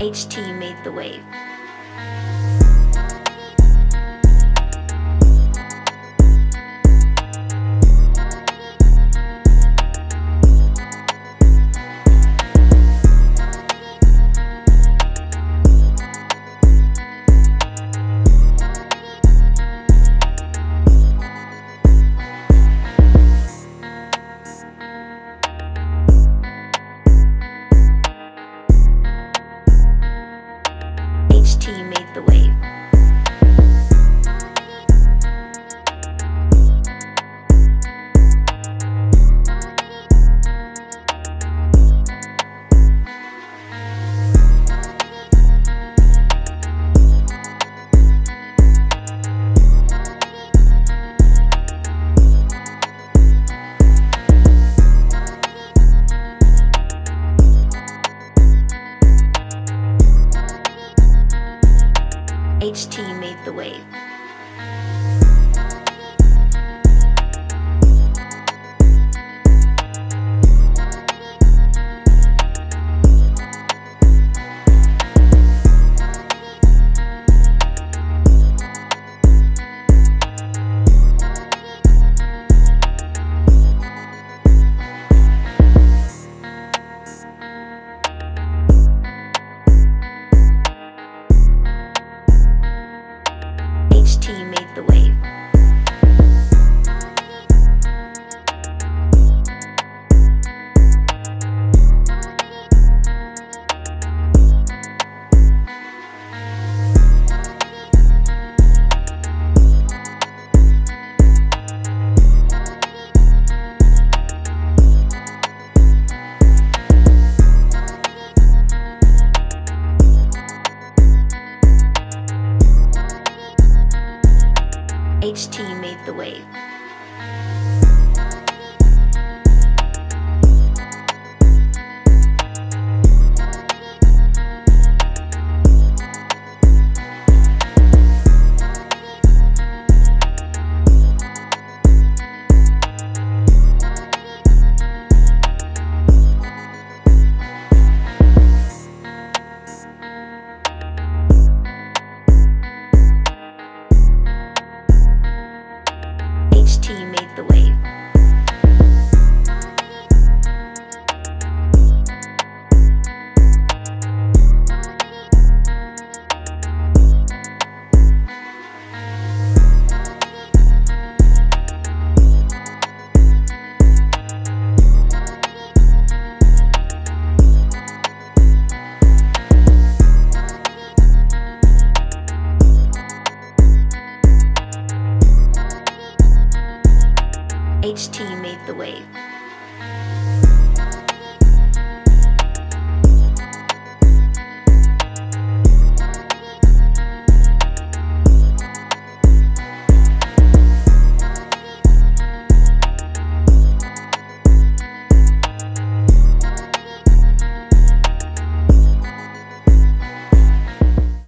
HT made the wave. HT made the wave. HT made the wave. The wave. HT made the wave.